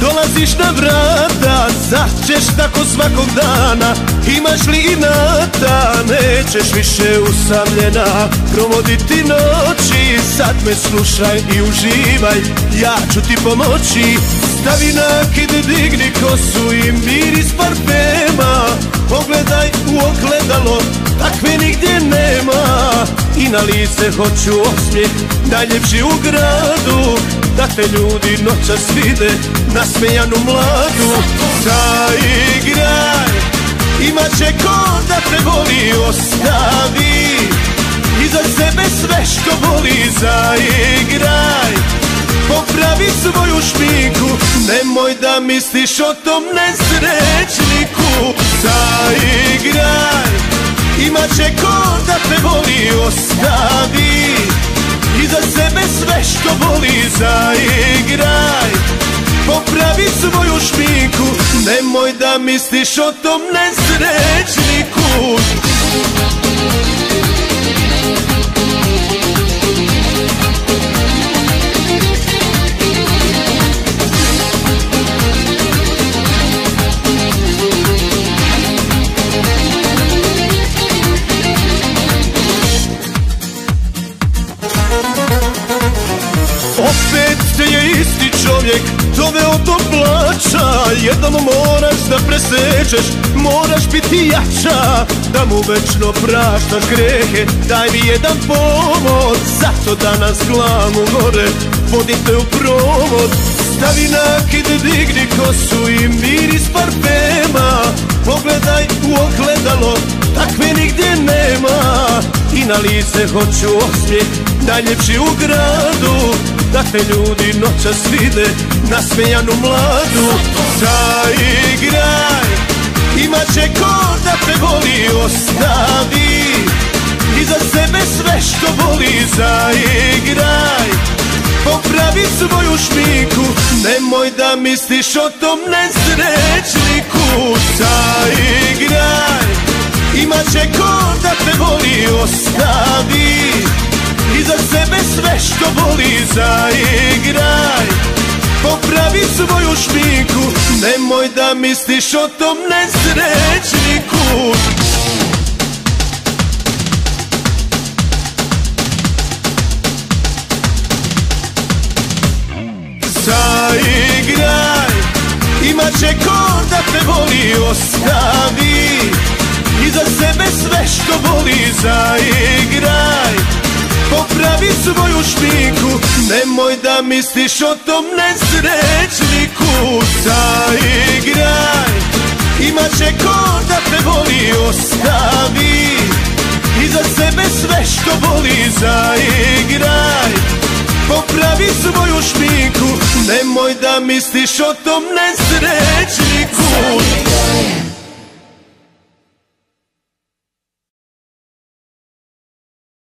Dolaziš na vrata, začeš tako svakog dana. Imaš li inata, nećeš više usamljena. Provoditi noći, sad me slušaj i uživaj. Ja ću ti pomoći. Stavi nakid, digni kosu i miris parfema. Pogledaj u ogledalo, takve nigdje ne na lice hoću osmijeh, najljepši u gradu Da te ljudi noćas vide, nasmejanu mladu. Zaigraj, imat će ko da te voli ostavi Iza sebe sve što voli. Zaigraj Popravi svoju šminku Nemoj da misliš o tom nesrećniku. Zaigraj Imat će ko ostavi Iza sebe sve što voli zaigraj. Popravi svoju šminku Nemoj da misliš o tom nesrećniku Te je isti čovjek doveo do plaća. Jednom moraš da presečeš, moraš biti jača. Da mu večno praštaš grehe, daj mi jedan pomoć Zato danas glavu gore, vodim te u provod. Stavi nakid, digni kosu i miris parfema. Pogledaj u ogledalo, takve nigdje nema. I na lice hoću osmijeh, najljepši u gradu te ljudi noćas vide, nasmejanu mladu. Zaigraj, imat će ko da te voli ostavi. Iza sebe sve što voli zaigraj. Popravi svoju šminku Nemoj da misliš o tom nesrećniku Zaigraj šminku Nemoj da misliš o tom nesrećniku. Zaigraj Imat će ko da te voli svoju šminku Nemoj da misliš o tom nesrećniku. Zaigraj Imat će ko da te voli ostavi Iza sebe sve što voli. Zaigraj Popravi svoju šminku Nemoj da misliš o tom nesrećniku